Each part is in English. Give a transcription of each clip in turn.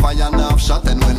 fire now shot and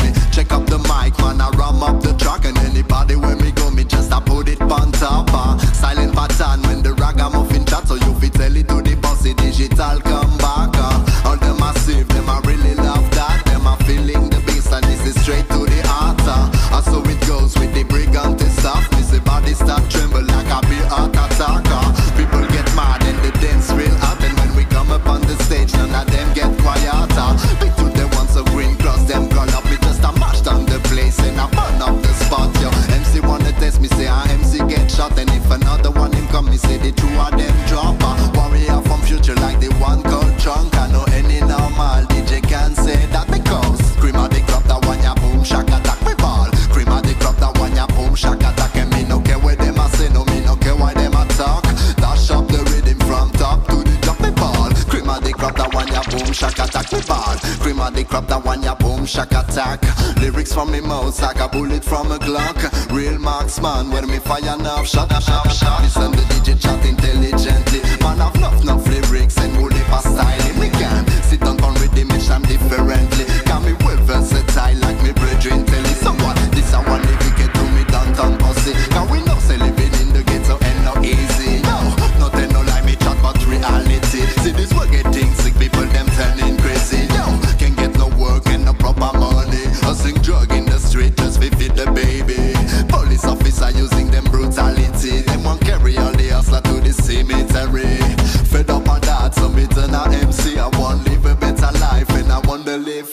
crap, that one ya boom shock attack. Me bad. cream of the crop, that one ya boom shock attack. Lyrics from me mouth like a bullet from a Glock. Real marksman where me fire now, shot, shot, shot. Listen the DJ chat.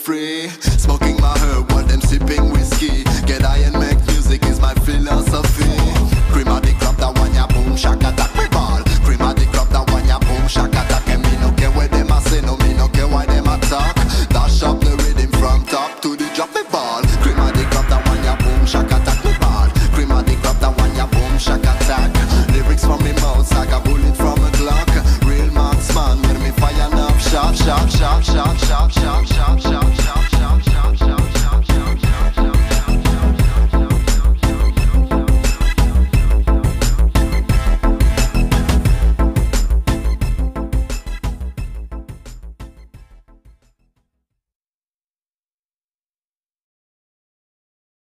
free. Smoking my herb while them sipping whiskey.